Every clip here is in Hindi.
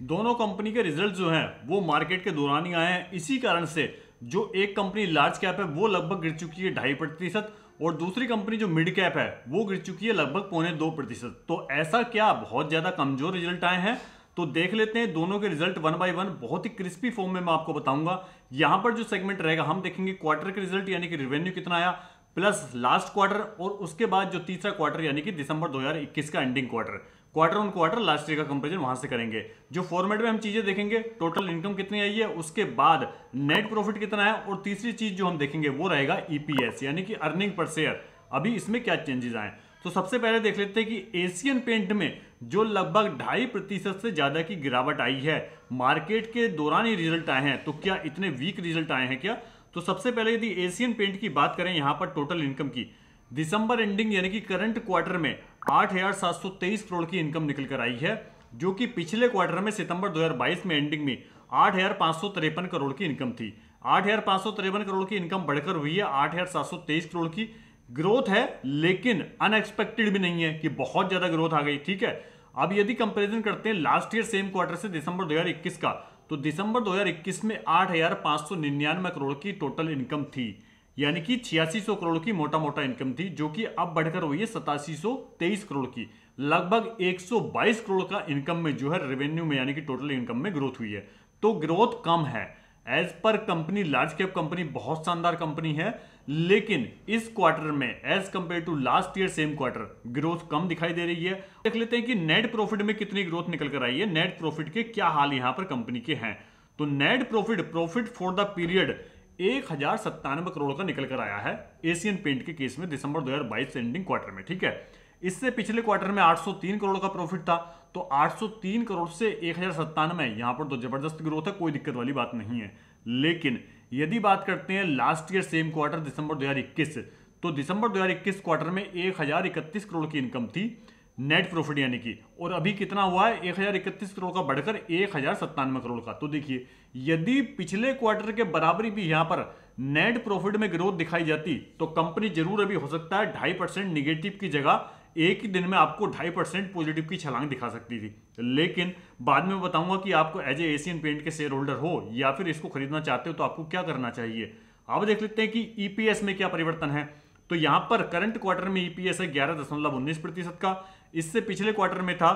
दोनों कंपनी के रिज़ल्ट जो हैं, वो मार्केट के दौरान ही आए हैं। इसी कारण से जो एक कंपनी लार्ज कैप है, वो लगभग गिर चुकी है ढाई प्रतिशत और दूसरी कंपनी जो मिड कैप है, वो गिर चुकी है लगभग पौने दो प्रतिशत। तो ऐसा क्या बहुत ज़्यादा कमज़ोर रिज़ल्ट आए हैं? तो देख लेते हैं दोनों के रिज़ल्ट वन बाय वन बहुत ही क्रिस्पी फॉर्म में मैं आपको बताऊँगा। यहाँ पर जो सेगमेंट रहेगा, हम देखेंगे क्वार्टर के रिज़ल्ट, यानी कि रेवेन्यू कितना आया प्लस लास्ट क्वार्टर और उसके बाद जो तीसरा क्वार्टर यानी कि दिसंबर 2021 का ending quarter quarter on quarter last year का कंपेरिजन वहाँ से करेंगे। जो फॉर्मेट में हम चीज़ें देखेंगे टोटल इनकम कितनी आई है, उसके बाद नेट प्रॉफिट कितना है और तीसरी चीज़ जो हम देखेंगे वो रहेगा ईपीएस यानी कि अर्निंग पर शेयर अभी इसमें क्या चेंजेस आए? तो सबसे पहले देख लेते हैं कि एशियन पेंट में जो लगभग ढाई प्रतिशत से ज़्यादा की गिरावट आई है मार्केट के दौरान ही रिज़ल्ट आए हैं। तो क्या इतने वीक रिज़ल्ट आए हैं क्या? तो सबसे पहले यदि एशियन पेंट की बात करें, यहाँ पर टोटल इनकम की दिसंबर एंडिंग यानी कि करंट क्वार्टर में 8,723 करोड़ की इनकम निकल कर आई है जो कि पिछले क्वार्टर में सितंबर 2022 में एंडिंग में आठ करोड़ की इनकम थी। आठ करोड़ की इनकम बढ़कर हुई है आठ हज़ार सात सौ तेईस करोड़ की। ग्रोथ है लेकिन अनएक्सपेक्टेड भी नहीं है कि बहुत ज़्यादा ग्रोथ आ गई ठीक है? अब यदि कंपैरिजन करते हैं लास्ट ईयर सेम क्वार्टर से दिसंबर 2021 का तो दिसंबर 2021 में आठ करोड़ की टोटल इनकम थी। यानी कि छियासी करोड़ की मोटा मोटा इनकम थी, जो कि अब बढ़कर हुई है सतासी करोड़ की। लगभग 122 करोड़ का इनकम में जो है रेवेन्यू में, यानी कि टोटल इनकम में ग्रोथ हुई है। तो ग्रोथ कम है। As per company large cap company बहुत शानदार कंपनी है। लेकिन इस क्वार्टर में as compare to last year same quarter growth कम दिखाई दे रही है। देख लेते हैं कि नेट प्रॉफिट में कितनी ग्रोथ निकल कर आई है। नेट प्रॉफिट के क्या हाल यहाँ पर कंपनी के हैं। तो net profit profit for the period एक हज़ार सत्तानवे करोड़ का निकल कर आया है एशियन पेंट के केस में दिसंबर 2022 एंडिंग क्वार्टर में, ठीक है? इससे पिछले क्वार्टर में 803 करोड़ का प्रॉफिट था तो 803 करोड़ से एक हज़ार सत्तानवे, यहाँ पर तो ज़बरदस्त ग्रोथ है, कोई दिक्कत वाली बात नहीं है। लेकिन यदि बात करते हैं लास्ट ईयर सेम क्वार्टर दिसंबर 2021 तो दिसंबर 2021 क्वार्टर में एक हज़ार इकतीस करोड़ की इनकम थी नेट प्रॉफिट यानी कि। और अभी कितना हुआ है? एक हज़ार इकतीस करोड़ का बढ़कर एक हज़ार सत्तानवे करोड़ का। तो देखिए, यदि पिछले क्वार्टर के बराबरी भी यहाँ पर नेट प्रॉफिट में ग्रोथ दिखाई जाती तो कंपनी ज़रूर अभी हो सकता है ढाई परसेंट निगेटिव की जगह एक ही दिन में आपको ढाई परसेंट पॉजिटिव की छलांग दिखा सकती थी। लेकिन बाद में बताऊँगा कि आपको एज ए एशियन पेंट के शेयर होल्डर हो या फिर इसको खरीदना चाहते हो तो आपको क्या करना चाहिए? अब देख लेते हैं कि ईपीएस में क्या परिवर्तन है। तो यहाँ पर करंट क्वार्टर में ईपीएस है ग्यारह दशमलव उन्नीस प्रतिशत का। इससे पिछले क्वार्टर में था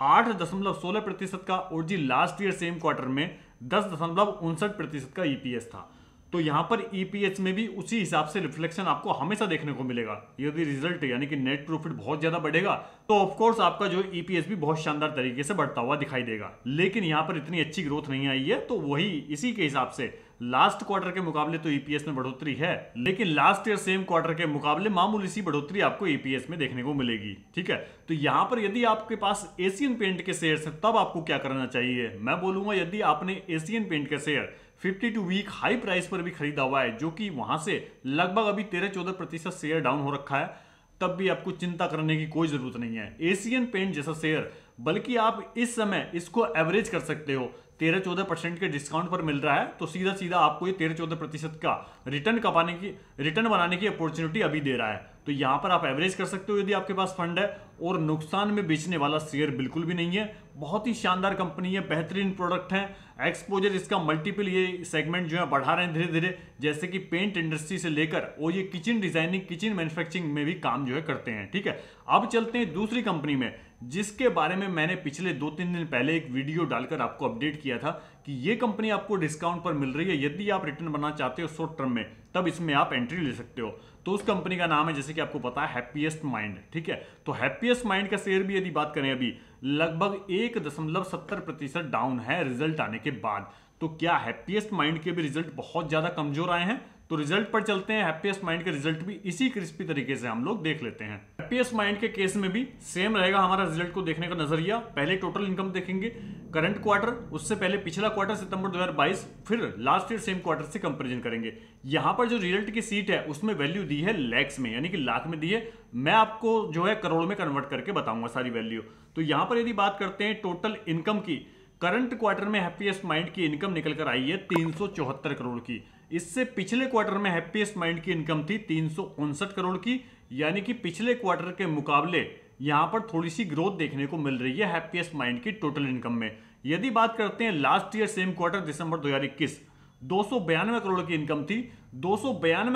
आठ दशमलव सोलह प्रतिशत का और जी लास्ट ईयर सेम क्वार्टर में दस दशमलव उनसठ प्रतिशत का ईपीएस था। तो यहाँ पर ईपीएस में भी उसी हिसाब से रिफ्लेक्शन आपको हमेशा देखने को मिलेगा। यदि रिज़ल्ट यानी कि नेट प्रॉफिट बहुत ज़्यादा बढ़ेगा तो ऑफकोर्स आपका जो ईपीएस भी बहुत शानदार तरीके से बढ़ता हुआ दिखाई देगा। लेकिन यहाँ पर इतनी अच्छी ग्रोथ नहीं आई है तो वही इसी के हिसाब से लास्ट क्वार्टर के मुकाबले तो ईपीएस में बढ़ोतरी है, लेकिन लास्ट ईयर सेम क्वार्टर के मुकाबले मामूली सी बढ़ोतरी आपको ईपीएस में देखने को मिलेगी, ठीक है? तो यहाँ पर यदि आपके पास एशियन पेंट के शेयर है, तब आपको क्या करना चाहिए? मैं बोलूँगा यदि आपने एशियन पेंट के शेयर 52 वीक हाई प्राइस पर भी खरीदा हुआ है, जो कि वहाँ से लगभग अभी तेरह चौदह प्रतिशत शेयर डाउन हो रखा है, तब भी आपको चिंता करने की कोई ज़रूरत नहीं है। एशियन पेंट जैसा शेयर बल्कि आप इस समय इसको एवरेज कर सकते हो तेरह चौदह परसेंट के डिस्काउंट पर मिल रहा है तो सीधा सीधा आपको ये तेरह चौदह प्रतिशत का रिटर्न कमाने की रिटर्न बनाने की अपॉर्चुनिटी अभी दे रहा है। तो यहाँ पर आप एवरेज कर सकते हो यदि आपके पास फंड है, और नुकसान में बेचने वाला शेयर बिल्कुल भी नहीं है। बहुत ही शानदार कंपनी है, बेहतरीन प्रोडक्ट है। एक्सपोजर इसका मल्टीपल ये सेगमेंट जो है बढ़ा रहे हैं धीरे धीरे जैसे कि पेंट इंडस्ट्री से लेकर, और ये किचन डिज़ाइनिंग किचन मैन्युफैक्चरिंग में भी काम जो है करते हैं, ठीक है? अब चलते हैं दूसरी कंपनी में, जिसके बारे में मैंने पिछले दो तीन दिन पहले एक वीडियो डालकर आपको अपडेट किया था। कि ये कंपनी आपको डिस्काउंट पर मिल रही है, यदि आप रिटर्न बनना चाहते हो शॉर्ट टर्म में, तब इसमें आप एंट्री ले सकते हो। तो उस कंपनी का नाम है, जैसे कि आपको पता है हैप्पीएस्ट माइंड ठीक है? तो हैप्पीएस्ट माइंड का शेयर भी यदि बात करें अभी, लगभग एक दशमलव सत्तर प्रतिशत डाउन है रिज़ल्ट आने के बाद। तो क्या हैप्पीएस्ट माइंड के भी रिज़ल्ट बहुत ज़्यादा कमज़ोर आए हैं? तो रिज़ल्ट पर चलते हैं हैप्पीएस्ट माइंड के रिज़ल्ट भी इसी क्रिस्पी तरीके से हम लोग देख लेते हैं। हैप्पीएस्ट माइंड के केस में भी सेम रहेगा हमारा रिज़ल्ट को देखने का नज़रिया। पहले टोटल इनकम देखेंगे करंट क्वार्टर उससे पहले पिछला क्वार्टर सितंबर 2022 फिर लास्ट ईयर सेम क्वार्टर से कंपेरिजन करेंगे। यहाँ पर जो रिज़ल्ट की सीट है, उसमें वैल्यू दी है लैक्स में, यानी कि लाख में दी है। मैं आपको जो है करोड़ में कन्वर्ट करके बताऊँगा सारी वैल्यू तो यहाँ पर यदि बात करते हैं टोटल इनकम की करंट क्वार्टर में हैप्पीएस्ट माइंड की इनकम निकल कर आई है तीन सौ चौहत्तर करोड़ की। इससे पिछले क्वार्टर में हैप्पीएस्ट माइंड की इनकम थी तीन सौ उनसठ करोड़ की। यानी कि पिछले क्वार्टर के मुकाबले यहाँ पर थोड़ी सी ग्रोथ देखने को मिल रही है हैप्पीएस्ट माइंड की टोटल इनकम में। यदि बात करते हैं लास्ट ईयर सेम क्वार्टर दिसंबर 2021 दो करोड़ की इनकम थी। दो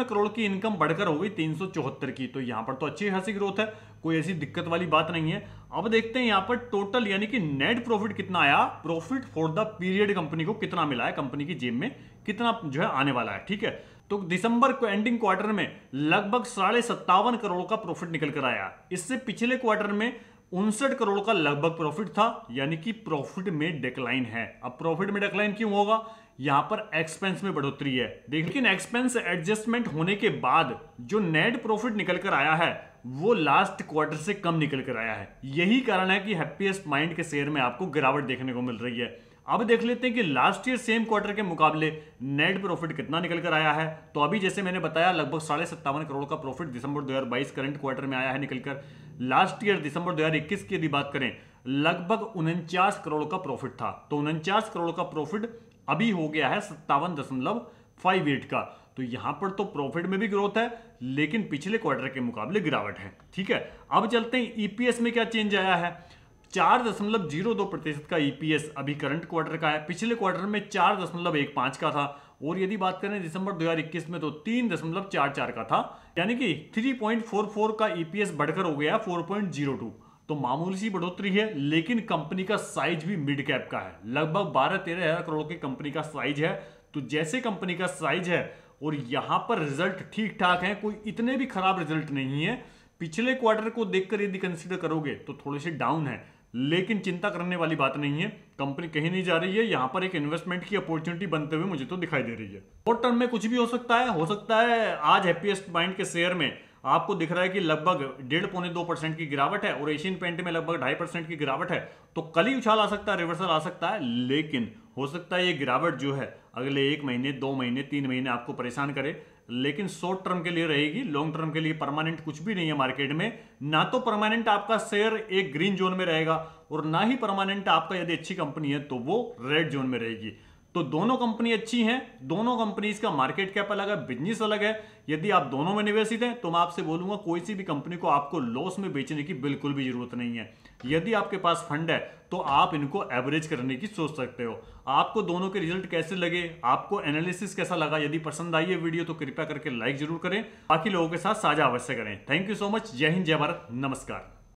करोड़ की इनकम बढ़कर हो गई तीन सौ चौहत्तर की। तो यहाँ पर तो अच्छी खासी ग्रोथ है, कोई ऐसी दिक्कत वाली बात नहीं है। अब देखते हैं यहाँ पर टोटल यानी कि नेट प्रॉफिट कितना आया profit for the period company को कितना मिला है कंपनी की जेब में कितना जो है आने वाला है, ठीक है? तो दिसंबर को एंडिंग क्वार्टर में लगभग साढ़े सत्तावन करोड़ का प्रॉफिट निकल कर आया। इससे पिछले क्वार्टर में उनसठ करोड़ का लगभग प्रॉफिट था, यानी कि प्रॉफिट में डिक्लाइन है। अब प्रॉफिट में डिक्लाइन क्यों होगा? यहाँ पर एक्सपेंस में बढ़ोतरी है। लेकिन एक्सपेंस एडजस्टमेंट होने के बाद जो नेट प्रॉफिट निकल कर आया है, वो लास्ट क्वार्टर से कम निकल कर आया है। यही कारण है कि हैप्पीएस्ट माइंड के शेयर में आपको गिरावट देखने को मिल रही है। अब देख लेते हैं कि लास्ट ईयर सेम क्वार्टर के मुकाबले नेट प्रॉफिट कितना निकल कर आया है। तो अभी जैसे मैंने बताया, लगभग साढ़े सत्तावन करोड़ का प्रॉफिट दिसंबर 2022 करंट क्वार्टर में आया है निकलकर। लास्ट ईयर दिसंबर 2021 की यदि बात करें, लगभग उनचास करोड़ का प्रॉफिट था। तो उनचास करोड़ का प्रॉफिट अभी हो गया है सत्तावन दशमलव फाइव एट का। तो यहाँ पर तो प्रॉफिट में भी ग्रोथ है, लेकिन पिछले क्वार्टर के मुकाबले गिरावट है। ठीक है? अब चलते हैं ईपीएस में क्या चेंज आया है? चार दशमलव ज़ीरो दो प्रतिशत का ईपीएस अभी करंट क्वार्टर का है। पिछले क्वार्टर में चार दशमलव एक पाँच का था। और यदि बात करें दिसंबर 2021 में तो तीन दशमलव चार चार का था। यानी कि 3.44 का ईपीएस बढ़कर हो गया 4.02 तो मामूली सी बढ़ोतरी है, लेकिन कंपनी का साइज़ भी मिड कैप का है। लगभग बारह तेरह हज़ार करोड़ की कंपनी का साइज़ है। तो जैसे कंपनी का साइज़ है और यहाँ पर रिज़ल्ट ठीक ठाक है, कोई इतने भी खराब रिज़ल्ट नहीं है, पिछले क्वार्टर को देखकर यदि कंसिडर करोगे तो थोड़े से डाउन है। लेकिन चिंता करने वाली बात नहीं है। कंपनी कहीं नहीं जा रही है। यहाँ पर एक इन्वेस्टमेंट की अपॉर्चुनिटी बनते हुए मुझे तो दिखाई दे रही है। शॉर्ट टर्म में कुछ भी हो सकता है। हो सकता है आज हैप्पीएस्ट माइंड के शेयर में आपको दिख रहा है कि लगभग डेढ़ पौने दो परसेंट की गिरावट है और एशियन पेंट में लगभग ढाई परसेंट की गिरावट है। तो कल ही उछाल आ सकता है रिवर्सल आ सकता है। लेकिन हो सकता है ये गिरावट जो है अगले एक महीने, दो महीने, तीन महीने आपको परेशान करे। लेकिन शॉर्ट टर्म के लिए रहेगी, लॉन्ग टर्म के लिए परमानेंट कुछ भी नहीं है मार्केट में। ना तो परमानेंट आपका शेयर एक ग्रीन जोन में रहेगा और ना ही परमानेंट आपका यदि अच्छी कंपनी है तो वो रेड जोन में रहेगी। तो दोनों कंपनी अच्छी हैं, दोनों कंपनीज़ का मार्केट कैप अलग है बिज़नेस अलग है। यदि आप दोनों में निवेशित हैं तो मैं आपसे बोलूँगा कोई सी भी कंपनी को आपको लॉस में बेचने की बिल्कुल भी ज़रूरत नहीं है। यदि आपके पास फंड है तो आप इनको एवरेज करने की सोच सकते हो। आपको दोनों के रिज़ल्ट कैसे लगे, आपको एनालिसिस कैसा लगा, यदि पसंद आई है वीडियो तो कृपया करके लाइक ज़रूर करें। बाकी लोगों के साथ साझा अवश्य करें। थैंक यू सो मच जय हिंद, जय भारत। नमस्कार।